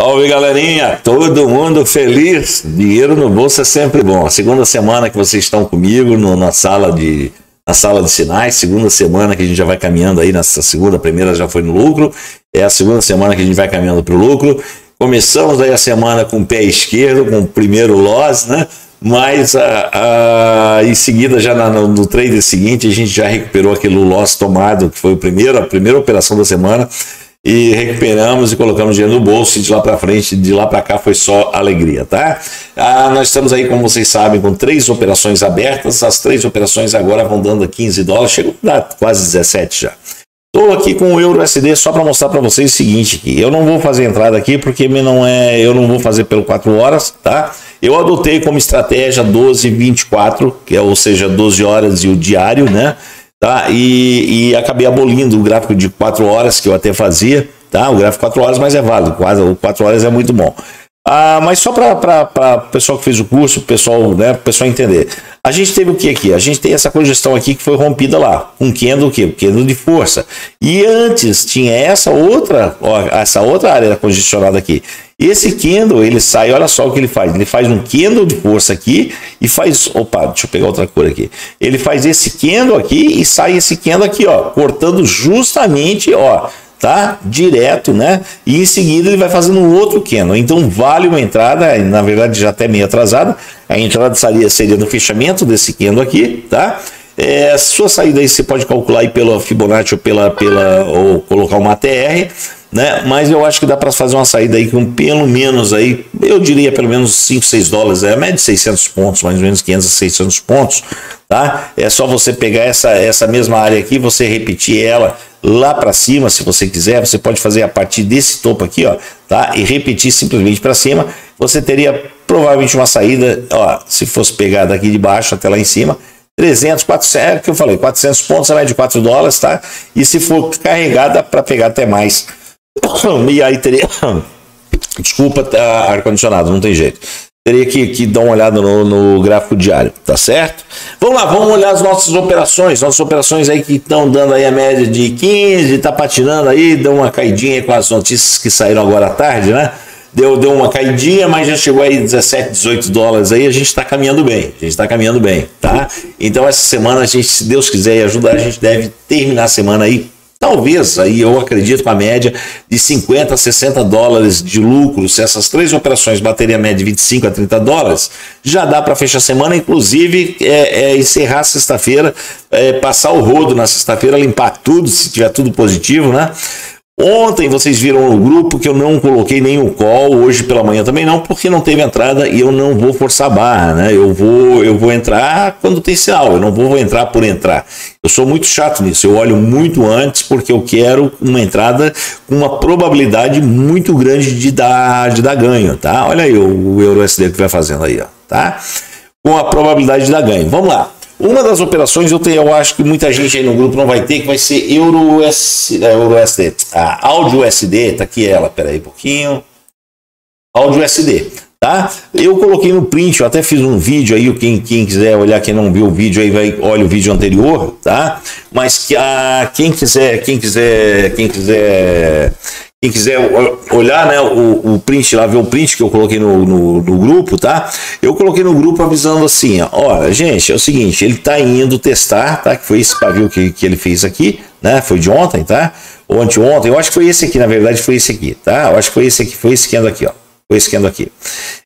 Salve galerinha, todo mundo feliz. Dinheiro no bolso é sempre bom. A segunda semana que vocês estão comigo no, na sala de na sala de sinais, segunda semana que a gente já vai caminhando aí nessa segunda, primeira já foi no lucro, é a segunda semana que a gente vai caminhando para o lucro. Começamos aí a semana com o pé esquerdo, com o primeiro loss, né? Mas a, a, em seguida, já na, no, no trade seguinte, a gente já recuperou aquele loss tomado, que foi o primeiro, a primeira operação da semana e recuperamos e colocamos dinheiro no bolso e de lá para frente, de lá para cá foi só alegria, tá? Ah, nós estamos aí, como vocês sabem, com três operações abertas, as três operações agora vão dando 15 dólares, chegou a quase 17 já. Estou aqui com o Euro SD só para mostrar para vocês o seguinte aqui. Eu não vou fazer entrada aqui porque não é, eu não vou fazer pelo 4 horas, tá? Eu adotei como estratégia 12 24, que é ou seja, 12 horas e o diário, né? Tá? E, e acabei abolindo o gráfico de 4 horas que eu até fazia, tá? O gráfico 4 horas, mas é válido, o 4 horas é muito bom. Ah, mas só para o pessoal que fez o curso, pessoal, né, pessoal entender. A gente teve o que aqui? A gente tem essa congestão aqui que foi rompida lá, um candle o quê? Um candle de força. E antes tinha essa outra, ó, essa outra área congestionada aqui. Esse candle, ele sai, olha só o que ele faz. Ele faz um candle de força aqui e faz, opa, deixa eu pegar outra cor aqui. Ele faz esse candle aqui e sai esse candle aqui, ó, cortando justamente, ó, tá? Direto, né? E em seguida ele vai fazendo um outro candle. Então vale uma entrada, na verdade já até meio atrasada. A entrada seria, seria no fechamento desse candle aqui, tá? É, sua saída aí você pode calcular aí pela Fibonacci ou pela, pela ou colocar uma ATR, né? Mas eu acho que dá para fazer uma saída aí com pelo menos aí, eu diria pelo menos 5, 6 dólares, é a média de 600 pontos, mais ou menos 500 a 600 pontos, tá? É só você pegar essa essa mesma área aqui, você repetir ela lá para cima, se você quiser, você pode fazer a partir desse topo aqui, ó, tá? E repetir simplesmente para cima, você teria provavelmente uma saída, ó, se fosse pegar daqui de baixo até lá em cima, 300, 400, é que eu falei, 400 pontos, é de 4 dólares, tá? E se for carregada, para pegar até mais. E aí teria. Desculpa, tá ar-condicionado, não tem jeito teria que, que dar uma olhada no, no, gráfico diário, tá certo? Vamos lá, vamos olhar as nossas operações, nossas operações aí que estão dando aí a média de 15, tá patinando aí, deu uma caidinha com as notícias que saíram agora à tarde, né? Deu, deu uma caidinha, mas já chegou aí 17, 18 dólares aí, a gente está caminhando bem, a gente está caminhando bem, tá? Então essa semana a gente, se Deus quiser ajudar, a gente deve terminar a semana aí Talvez, aí eu acredito com a média de 50 a 60 dólares de lucro, se essas três operações baterem a média de 25 a 30 dólares, já dá para fechar a semana, inclusive é, é encerrar sexta-feira, é, passar o rodo na sexta-feira, limpar tudo, se tiver tudo positivo, né? Ontem vocês viram no grupo que eu não coloquei nenhum call, hoje pela manhã também não, porque não teve entrada e eu não vou forçar a barra, né? Eu vou, eu vou entrar quando tem sinal, eu não vou entrar por entrar. Eu sou muito chato nisso, eu olho muito antes porque eu quero uma entrada com uma probabilidade muito grande de dar, de dar ganho, tá? Olha aí o, o EuroSD que vai fazendo aí, ó, tá? Com a probabilidade de dar ganho. Vamos lá. Uma das operações eu, tenho, eu acho que muita gente aí no grupo não vai ter, que vai ser Euro, é, Euro USD. Ah, Áudio USD, tá aqui ela, peraí um pouquinho. Áudio USD, tá? Eu coloquei no print, eu até fiz um vídeo aí, quem, quem quiser olhar, quem não viu o vídeo aí, vai, olha o vídeo anterior, tá? Mas ah, quem quiser, quem quiser, quem quiser quem quiser olhar né, o, o, print lá, ver o print que eu coloquei no, no, no, grupo, tá? Eu coloquei no grupo avisando assim, ó, olha, gente, é o seguinte, ele tá indo testar, tá? Que foi esse pavio que, que ele fez aqui, né? Foi de ontem, tá? Ou anteontem, eu acho que foi esse aqui, na verdade foi esse aqui, tá? Eu acho que foi esse aqui, foi esse que anda aqui, ó. Anda aqui.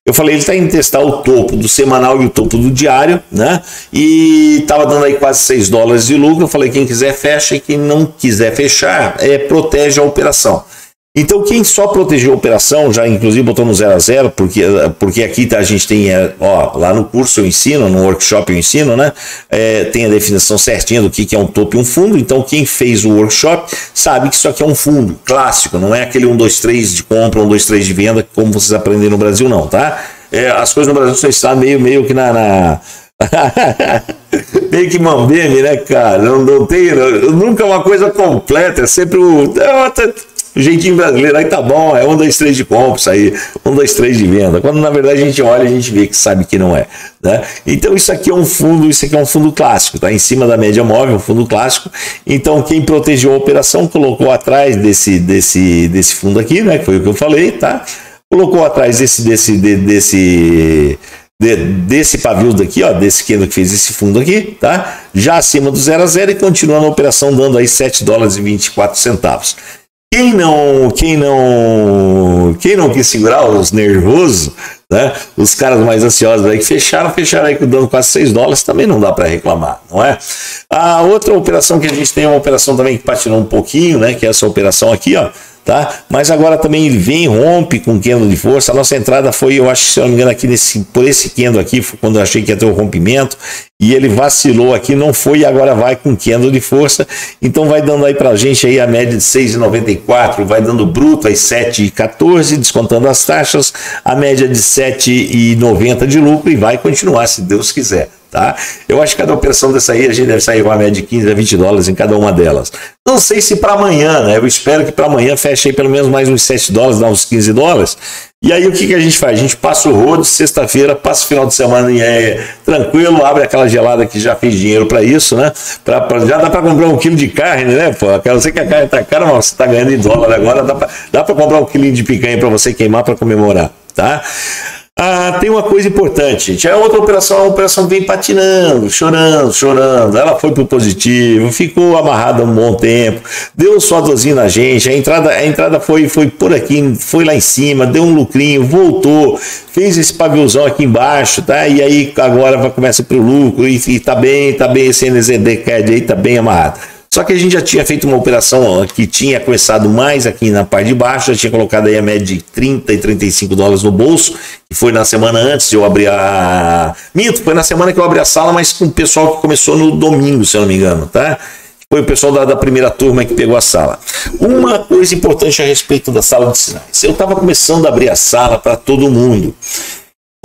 Eu falei, ele está indo testar o topo do semanal e o topo do diário, né? E estava dando aí quase 6 dólares de lucro. Eu falei, quem quiser fecha e quem não quiser fechar, é, protege a operação. Então, quem só protegeu a operação, já inclusive botou no 0 a 0 porque, porque aqui tá, a gente tem, é, ó, lá no curso eu ensino, no workshop eu ensino, né? É, tem a definição certinha do que, que é um topo e um fundo. Então, quem fez o workshop sabe que isso aqui é um fundo clássico, não é aquele 1, 2, 3 de compra, 1, 2, 3 de venda, como vocês aprendem no Brasil, não, tá? É, as coisas no Brasil estão meio, meio que na, na meio que mambeme, né, cara? Não, não tem, não, nunca é uma coisa completa, é sempre o. O jeitinho brasileiro, aí tá bom, é um, dois, três de compra, isso aí, um, dois, três de venda. Quando na verdade a gente olha, a gente vê que sabe que não é. Né? Então isso aqui é um fundo, isso aqui é um fundo clássico, tá em cima da média móvel, um fundo clássico. Então quem protegeu a operação colocou atrás desse, desse, desse fundo aqui, né? Que foi o que eu falei, tá? colocou atrás desse, desse, desse, de, desse pavio daqui, ó, desse que fez esse fundo aqui, tá? Já acima do 0 a 0 e continua na operação dando aí 7 dólares e 24 centavos. Quem não, quem não, quem não quis segurar os nervosos, né? Os caras mais ansiosos aí que fecharam, fecharam aí dando quase 6 dólares, também não dá para reclamar, não é? A outra operação que a gente tem é uma operação também que patinou um pouquinho, né? Que é essa operação aqui, ó tá? Mas agora também ele vem, rompe com Kendo de força. A nossa entrada foi, eu acho, se eu não me engano, aqui nesse, por esse Kendo aqui, foi quando eu achei que ia ter o um rompimento, e ele vacilou aqui, não foi, e agora vai com Kendo de força. Então vai dando aí pra gente aí a média de 6,94, vai dando bruto aí 7,14, descontando as taxas, a média de 7,90 de lucro e vai continuar, se Deus quiser. Tá? Eu acho que cada operação dessa aí a gente deve sair uma média de 15 a 20 dólares em cada uma delas. Não sei se para amanhã, né? Eu espero que para amanhã feche aí pelo menos mais uns 7 dólares, dá uns 15 dólares. E aí o que, que a gente faz? A gente passa o rodo, sexta-feira, passa o final de semana é, tranquilo, abre aquela gelada que já fez dinheiro para isso, né? Pra, pra, já dá para comprar um quilo de carne, né? Pô, eu sei que a carne tá cara, mas você tá ganhando em dólar agora, dá para comprar um quilinho de picanha para você queimar para comemorar, tá? Ah, tem uma coisa importante, gente. A outra operação, a operação vem patinando, chorando, chorando. Ela foi pro positivo, ficou amarrada um bom tempo, deu sua dozinha na gente. A entrada, a entrada foi, foi por aqui, foi lá em cima, deu um lucrinho, voltou, fez esse pavilhão aqui embaixo, tá? E aí agora vai começar pro lucro e, e tá bem, tá bem esse NZD CAD aí, tá bem amarrado. Só que a gente já tinha feito uma operação que tinha começado mais aqui na parte de baixo, já tinha colocado aí a média de 30 e 35 dólares no bolso, que foi na semana antes de eu abrir a. Minto, foi na semana que eu abri a sala, mas com o pessoal que começou no domingo, se eu não me engano, tá? Foi o pessoal da, da primeira turma que pegou a sala. Uma coisa importante a respeito da sala de sinais. Eu estava começando a abrir a sala para todo mundo.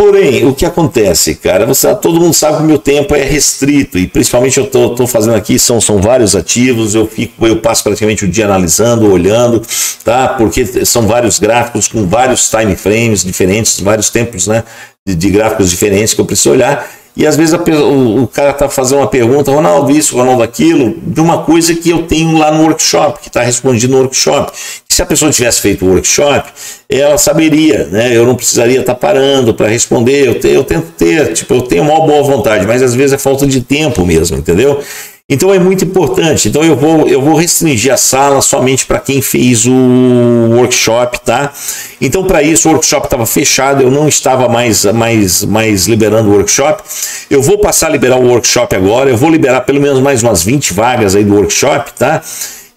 Porém, o que acontece, cara? Você, todo mundo sabe que o meu tempo é restrito e principalmente eu tô, fazendo aqui são, são vários ativos. Eu fico, eu passo praticamente o dia analisando, olhando, tá? Porque são vários gráficos com vários time frames diferentes, vários tempos, né? De, de gráficos diferentes que eu preciso olhar. E às vezes a, o, o, cara tá fazendo uma pergunta, Ronaldo, isso, Ronaldo, aquilo, de uma coisa que eu tenho lá no workshop, que está respondido no workshop. Se a pessoa tivesse feito o workshop, ela saberia, né? Eu não precisaria estar tá parando para responder. Eu, te, eu tento ter, tipo, eu tenho uma boa vontade, mas às vezes é falta de tempo mesmo, entendeu? Então é muito importante. Então eu vou, eu vou restringir a sala somente para quem fez o workshop, tá? Então para isso o workshop estava fechado, eu não estava mais, mais, mais liberando o workshop. Eu vou passar a liberar o workshop agora, eu vou liberar pelo menos mais umas 20 vagas aí do workshop, tá?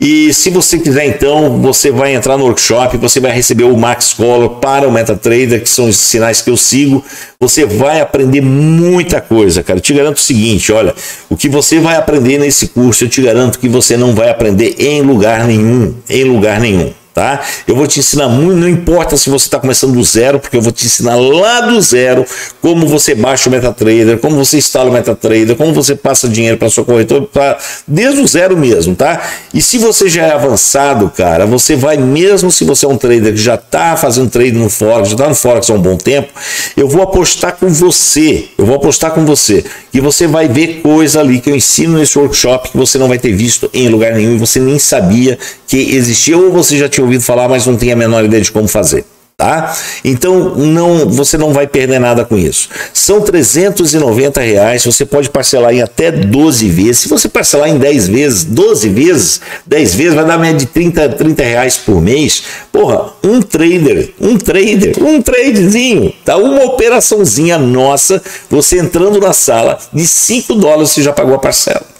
E se você quiser, então, você vai entrar no workshop, você vai receber o Max Color para o MetaTrader, que são os sinais que eu sigo. Você vai aprender muita coisa, cara. Eu te garanto o seguinte: olha, o que você vai aprender nesse curso, eu te garanto que você não vai aprender em lugar nenhum. Em lugar nenhum tá? Eu vou te ensinar muito, não importa se você está começando do zero, porque eu vou te ensinar lá do zero como você baixa o MetaTrader, como você instala o MetaTrader, como você passa dinheiro para sua corretora, pra, desde o zero mesmo, tá? E se você já é avançado, cara, você vai mesmo se você é um trader que já está fazendo trade no Forex, já está no Forex há um bom tempo, eu vou apostar com você, eu vou apostar com você, que você vai ver coisa ali que eu ensino nesse workshop que você não vai ter visto em lugar nenhum e você nem sabia que existia ou você já tinha tinha ouvido falar, mas não tem a menor ideia de como fazer. Tá? Então não, você não vai perder nada com isso. São 390 reais, você pode parcelar em até 12 vezes. Se você parcelar em 10 vezes, 12 vezes, 10 vezes, vai dar média de 30, 30 reais por mês. Porra, um trader, um trader, um tradezinho, tá? Uma operaçãozinha nossa, você entrando na sala, de 5 dólares você já pagou a parcela.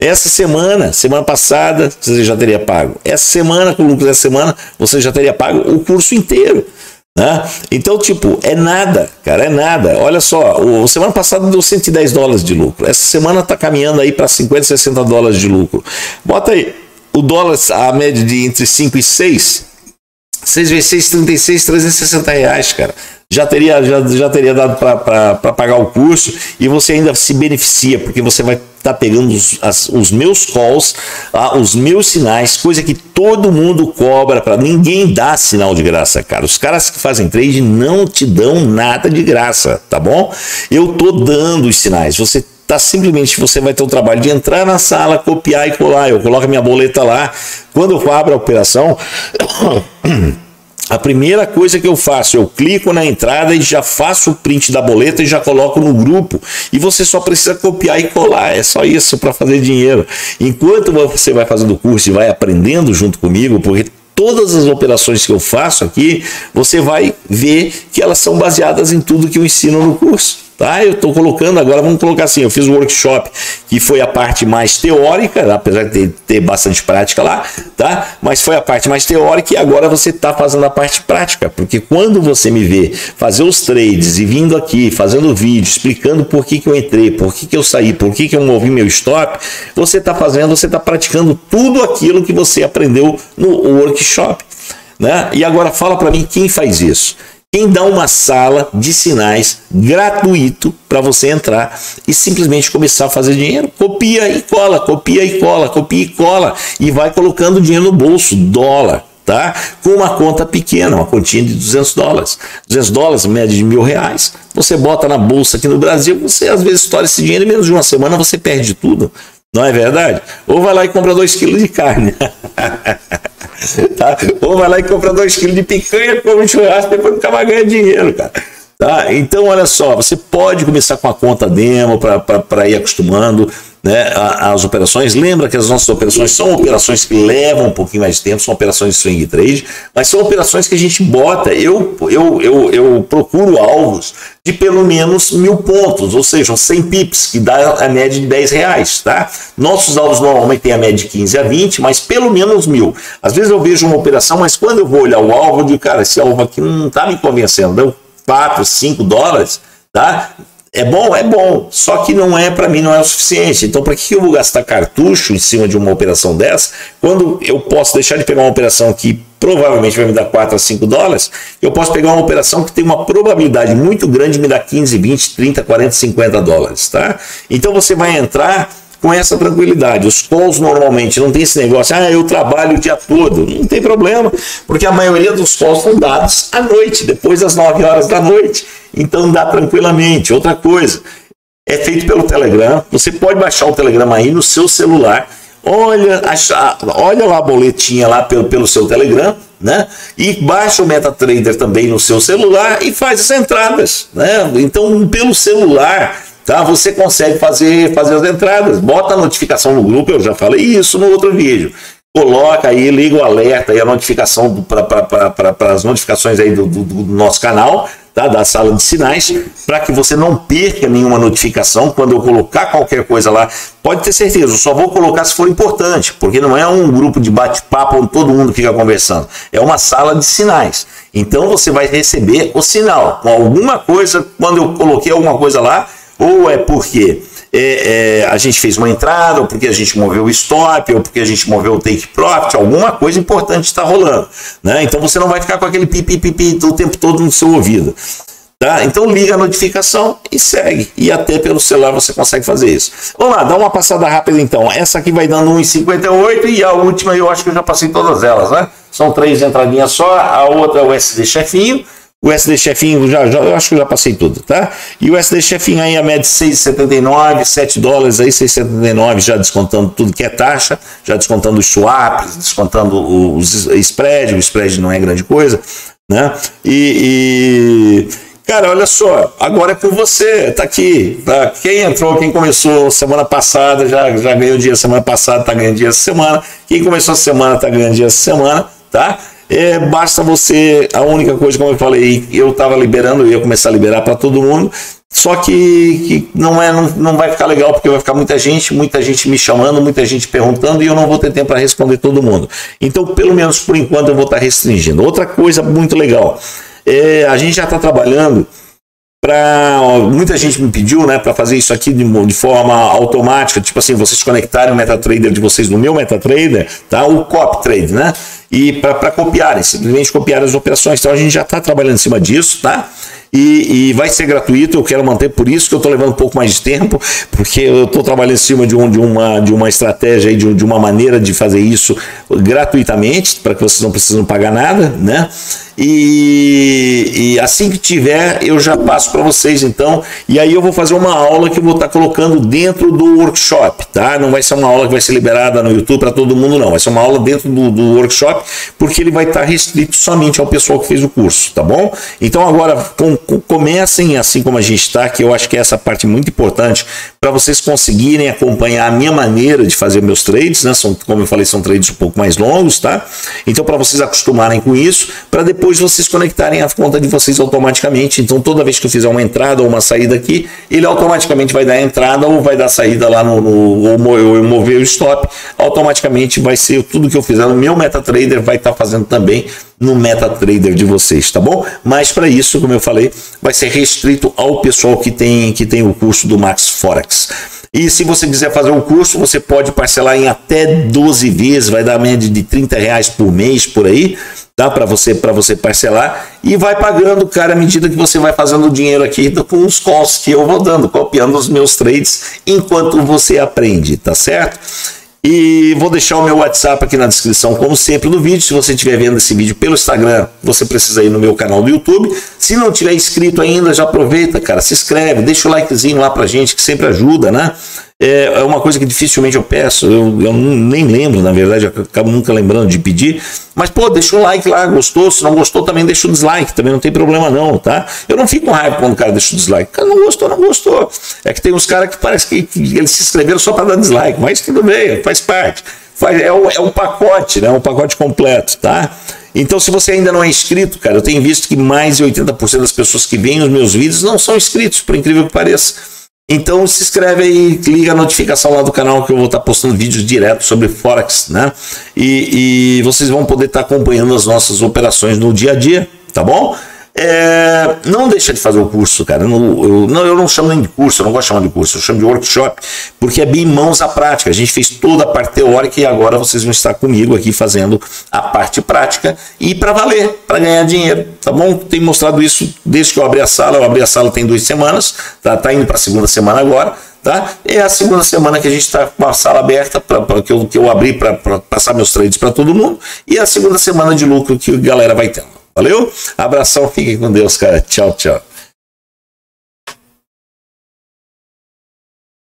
Essa semana, semana passada, você já teria pago. Essa semana, com o lucro dessa semana, você já teria pago o curso inteiro. Né? Então, tipo, é nada, cara, é nada. Olha só, o semana passada deu 110 dólares de lucro. Essa semana está caminhando aí para 50, 60 dólares de lucro. Bota aí, o dólar, a média de entre 5 e 6, 6 vezes 6, 36, 360 reais, cara já teria, já, já teria dado para pagar o curso e você ainda se beneficia, porque você vai tá pegando os, as, os meus calls, ah, os meus sinais, coisa que todo mundo cobra para ninguém dá sinal de graça, cara. Os caras que fazem trade não te dão nada de graça, tá bom? Eu tô dando os sinais. Você tá simplesmente você vai ter o trabalho de entrar na sala, copiar e colar. Eu coloco a minha boleta lá. Quando eu abro a operação, a primeira coisa que eu faço, eu clico na entrada e já faço o print da boleta e já coloco no grupo. E você só precisa copiar e colar. É só isso para fazer dinheiro. Enquanto você vai fazendo o curso e vai aprendendo junto comigo, porque todas as operações que eu faço aqui, você vai ver que elas são baseadas em tudo que eu ensino no curso. Tá? Eu estou colocando agora, vamos colocar assim, eu fiz um workshop que foi a parte mais teórica, apesar de ter, ter, bastante prática lá, tá? Mas foi a parte mais teórica e agora você está fazendo a parte prática, porque quando você me vê fazer os trades e vindo aqui, fazendo vídeo, explicando por que, que eu entrei, por que, que eu saí, por que, que eu movi meu stop, você está fazendo, você está praticando tudo aquilo que você aprendeu no workshop. Né? E agora fala para mim quem faz isso quem dá uma sala de sinais gratuito para você entrar e simplesmente começar a fazer dinheiro. Copia e cola, copia e cola, copia e cola e vai colocando dinheiro no bolso, dólar. Tá? Com uma conta pequena, uma continha de 200 dólares. 200 dólares, média de mil reais. Você bota na bolsa aqui no Brasil, você às vezes estoura esse dinheiro em menos de uma semana você perde tudo. Não é verdade? Ou vai lá e compra 2 quilos de carne. tá? Ou vai lá e compra 2 quilos de picanha, come um churrasco, depois nunca mais ganha dinheiro, cara. Tá? Então, olha só, você pode começar com a conta demo para ir acostumando né, as operações. Lembra que as nossas operações são operações que levam um pouquinho mais de tempo, são operações de swing trade, mas são operações que a gente bota. Eu, eu, eu, eu procuro alvos de pelo menos mil pontos, ou seja, 100 pips, que dá a média de 10 reais. Tá? Nossos alvos normalmente têm a média de 15 a 20, mas pelo menos mil. Às vezes eu vejo uma operação, mas quando eu vou olhar o alvo, eu digo, cara, esse alvo aqui não está me convencendo, deu 4, 5 dólares. Tá? É bom? É bom. Só que não é, para mim, não é o suficiente. Então, para que eu vou gastar cartucho em cima de uma operação dessa, quando eu posso deixar de pegar uma operação que provavelmente vai me dar 4 a 5 dólares, eu posso pegar uma operação que tem uma probabilidade muito grande de me dar 15, 20, 30, 40, 50 dólares, tá? Então você vai entrar com essa tranquilidade. Os calls normalmente não tem esse negócio, ah, eu trabalho o dia todo. Não tem problema, porque a maioria dos calls são dados à noite, depois das 9 horas da noite. Então dá tranquilamente. Outra coisa, é feito pelo Telegram. Você pode baixar o Telegram aí no seu celular. Olha, acha, olha lá a boletinha lá pelo, pelo seu Telegram, né? E baixa o MetaTrader também no seu celular e faz as entradas, né? Então, pelo celular, tá? Você consegue fazer, fazer as entradas. Bota a notificação no grupo, eu já falei isso no outro vídeo. Coloca aí, liga o alerta e a notificação para as notificações aí do, do, do nosso canal tá? da sala de sinais, para que você não perca nenhuma notificação quando eu colocar qualquer coisa lá. Pode ter certeza, eu só vou colocar se for importante, porque não é um grupo de bate-papo onde todo mundo fica conversando. É uma sala de sinais. Então você vai receber o sinal com alguma coisa, quando eu coloquei alguma coisa lá, ou é porque é, é, a gente fez uma entrada, ou porque a gente moveu o stop, ou porque a gente moveu o take profit, alguma coisa importante está rolando. Né? Então você não vai ficar com aquele pipi, pipi o tempo todo no seu ouvido. Tá? Então liga a notificação e segue. E até pelo celular você consegue fazer isso. Vamos lá, dá uma passada rápida então. Essa aqui vai dando 1,58 e a última eu acho que eu já passei todas elas, né? São três entradinhas só, a outra é o SD chefinho, o SD chefinho, já, já, eu acho que já passei tudo, tá? E o SD chefinho aí a média 6,79, 7 dólares aí, 6,79, já descontando tudo que é taxa, já descontando os swaps, descontando os spread, o spread não é grande coisa, né? E, e cara, olha só, agora é com você, tá aqui, tá? Quem entrou, quem começou semana passada, já, já ganhou dia semana passada, tá ganhando dia essa semana. Quem começou a semana, tá ganhando dia essa semana, tá? É, basta você, a única coisa, como eu falei, eu estava liberando, eu ia começar a liberar para todo mundo, só que, que, não, é, não, não vai ficar legal, porque vai ficar muita gente, muita gente me chamando, muita gente perguntando, e eu não vou ter tempo para responder todo mundo. Então, pelo menos por enquanto, eu vou estar tá restringindo. Outra coisa muito legal, é, a gente já está trabalhando para muita gente me pediu, né, para fazer isso aqui de, de, forma automática, tipo assim, vocês conectarem o MetaTrader de vocês no meu MetaTrader, tá? O CopTrade, né? E para copiarem, simplesmente copiar as operações. Então a gente já está trabalhando em cima disso, tá? E, e, vai ser gratuito, eu quero manter, por isso que eu estou levando um pouco mais de tempo, porque eu estou trabalhando em cima de, um, de, uma, de uma estratégia, de, de uma maneira de fazer isso gratuitamente, para que vocês não precisem pagar nada, né? E, e, assim que tiver, eu já passo para vocês então. E aí eu vou fazer uma aula que eu vou estar tá colocando dentro do workshop, tá? Não vai ser uma aula que vai ser liberada no YouTube para todo mundo, não. Vai ser uma aula dentro do, do workshop porque ele vai estar restrito somente ao pessoal que fez o curso, tá bom? Então agora com, com, comecem assim como a gente está, que eu acho que é essa parte muito importante para vocês conseguirem acompanhar a minha maneira de fazer meus trades, né? São, como eu falei, são trades um pouco mais longos, tá? Então para vocês acostumarem com isso, para depois vocês conectarem a conta de vocês automaticamente. Então toda vez que eu fizer uma entrada ou uma saída aqui, ele automaticamente vai dar entrada ou vai dar saída lá no, no ou eu mover o stop, automaticamente vai ser tudo que eu fizer no meu MetaTrader vai estar tá fazendo também no MetaTrader de vocês, tá bom? Mas para isso, como eu falei, vai ser restrito ao pessoal que tem que tem o curso do Max Forex. E se você quiser fazer o curso, você pode parcelar em até 12 vezes, vai dar média de 30 reais por mês por aí, dá para você para você parcelar e vai pagando, cara, à medida que você vai fazendo o dinheiro aqui com os calls que eu vou dando, copiando os meus trades enquanto você aprende, tá certo? E vou deixar o meu WhatsApp aqui na descrição, como sempre, do vídeo. Se você estiver vendo esse vídeo pelo Instagram, você precisa ir no meu canal do YouTube. Se não tiver inscrito ainda, já aproveita, cara, se inscreve, deixa o likezinho lá pra gente, que sempre ajuda, né? É, é uma coisa que dificilmente eu peço, eu, eu nem lembro, na verdade, acabo nunca lembrando de pedir. Mas, pô, deixa o like lá, gostou? Se não gostou, também deixa o dislike, também não tem problema não, tá? Eu não fico com raiva quando o cara deixa o dislike. Cara não gostou, não gostou. É que tem uns caras que parece que, que eles se inscreveram só para dar dislike, mas tudo bem, faz parte. Faz, é, um, é um pacote, né? Um pacote completo, tá? Então, se você ainda não é inscrito, cara, eu tenho visto que mais de 80% das pessoas que veem os meus vídeos não são inscritos, por incrível que pareça. Então se inscreve aí, liga a notificação lá do canal que eu vou estar postando vídeos direto sobre Forex, né? E, e vocês vão poder estar acompanhando as nossas operações no dia a dia, tá bom? É, não deixa de fazer o curso, cara. Eu não, eu, não, eu não chamo nem de curso, eu não gosto de chamar de curso, eu chamo de workshop, porque é bem mãos à prática. A gente fez toda a parte teórica e agora vocês vão estar comigo aqui fazendo a parte prática e para valer, para ganhar dinheiro, tá bom? Tenho mostrado isso desde que eu abri a sala. Eu abri a sala tem duas semanas, tá, tá indo para a segunda semana agora. Tá? É a segunda semana que a gente está com a sala aberta pra, pra que, eu, que eu abri para passar meus trades para todo mundo e é a segunda semana de lucro que a galera vai tendo. Valeu? Abração, fiquem com Deus, cara. Tchau, tchau.